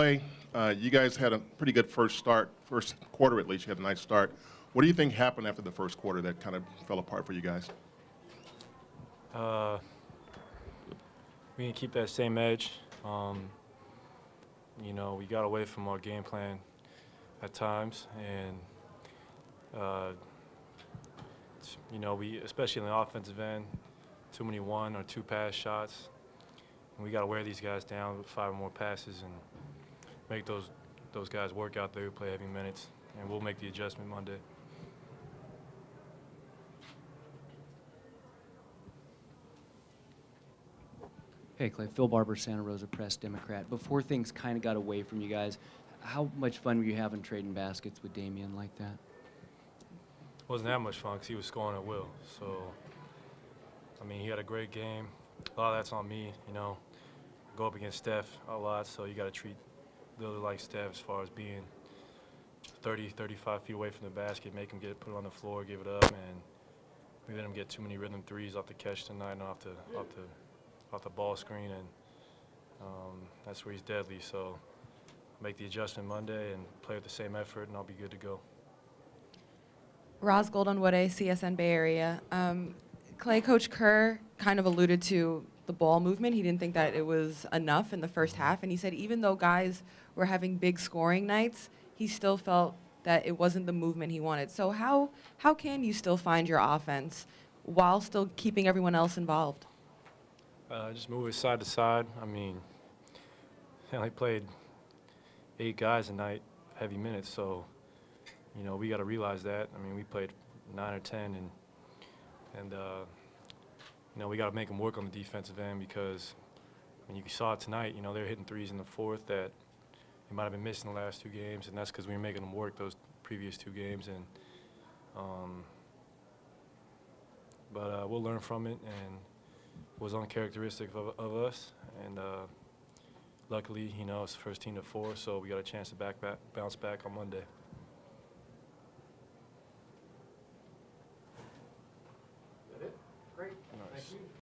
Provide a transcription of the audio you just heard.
Uh, you guys had a pretty good first start, first quarter at least, you had a nice start. What do you think happened after the first quarter that kind of fell apart for you guys? Uh, we can keep that same edge. Um, you know, we got away from our game plan at times, and uh, you know, we especially in the offensive end, too many one or two pass shots, and we got to wear these guys down with five or more passes and make those those guys work out there who play heavy minutes, and we'll make the adjustment Monday. Hey, Klay. Phil Barber, Santa Rosa Press Democrat. Before things kind of got away from you guys, how much fun were you having trading baskets with Damian like that? wasn't that much fun because he was scoring at will. So, I mean, he had a great game. A lot of that's on me, you know. Go up against Steph a lot, so you got to treat Lillard like Steph as far as being 30, 35 feet away from the basket, make him get put it on the floor, give it up, and we let him get too many rhythm threes off the catch tonight and off the off the off the ball screen, and um, that's where he's deadly. So, make the adjustment Monday and play with the same effort, and I'll be good to go. Ros Gold-Onwude, CSN Bay Area. Um, Klay, Coach Kerr kind of alluded to the ball movement. He didn't think that it was enough in the first half, and he said even though guys were having big scoring nights, he still felt that it wasn't the movement he wanted. So how how can you still find your offense while still keeping everyone else involved? Uh, just move it side to side. I mean, I only played eight guys a night, heavy minutes, so you know we got to realize that. I mean, we played nine or ten, and and uh, you know we got to make them work on the defensive end because when you saw it tonight, you know they're hitting threes in the fourth that they might have been missing the last two games, and that's because we were making them work those previous two games, and um, but uh, we'll learn from it and it was uncharacteristic of, of us, and uh, luckily, you know, it's first team to four, so we got a chance to back, back bounce back on Monday.